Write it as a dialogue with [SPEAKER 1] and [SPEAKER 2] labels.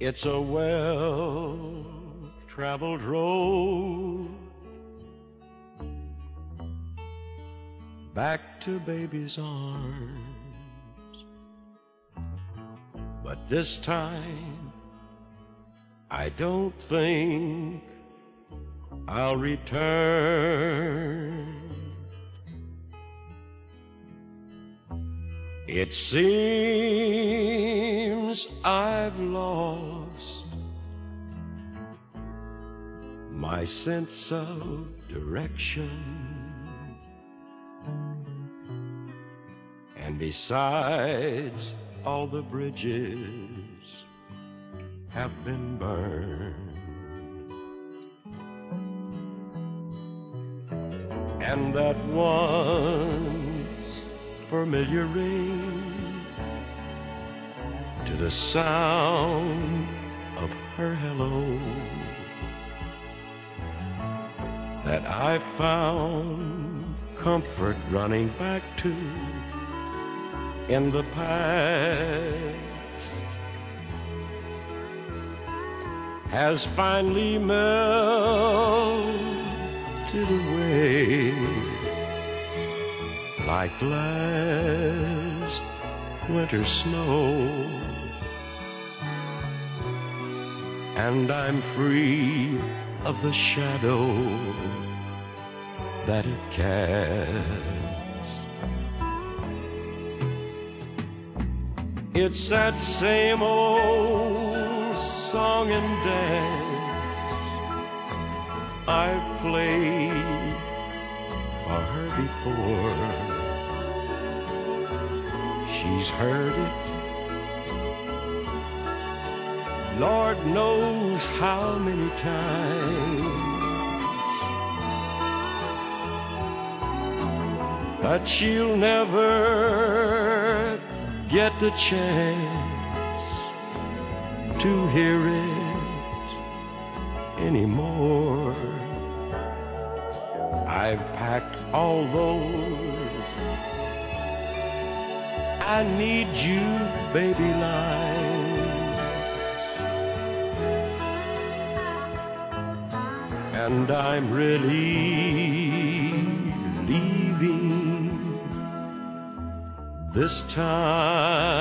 [SPEAKER 1] It's a well traveled road back to baby's arms. But this time, I don't think I'll return. It seems I've lost my sense of direction. And besides, all the bridges have been burned. And that once familiar ring to the sound of her hello. That I found comfort running back to in the past. Has finally melted away like last winter snow and I'm free of the shadow that it casts It's that same old song and dance I've played for her before. She's heard it. Lord knows how many times. But she'll never get the chance to hear it anymore. I've packed all those I need you, baby lines. And I'm really leaving this time.